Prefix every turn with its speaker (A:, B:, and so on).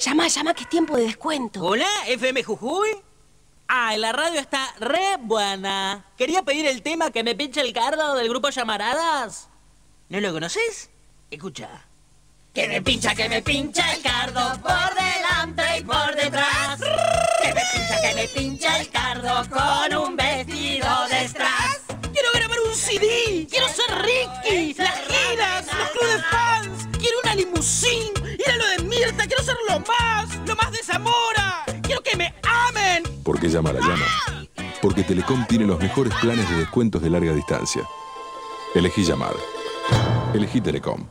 A: Llama, llama, que es tiempo de descuento.
B: Hola, FM Jujuy. Ah, la radio está re buena. Quería pedir el tema que me pinche el cardo del grupo Llamaradas. ¿No lo conoces? Escucha.
C: Que me pincha, que me pincha el cardo por delante y por detrás. Que me pincha, que me pincha el cardo con un vestido de strass.
B: Quiero grabar un CD. Quiero ser Ricky. Las giras, los clubes de fans. Quiero una limusín. Quiero ser lo más. Lo más de Zamora. Quiero que me amen.
D: ¿Por qué llama la llama? Porque Telecom tiene los mejores planes de descuentos de larga distancia. Elegí llamar. Elegí Telecom.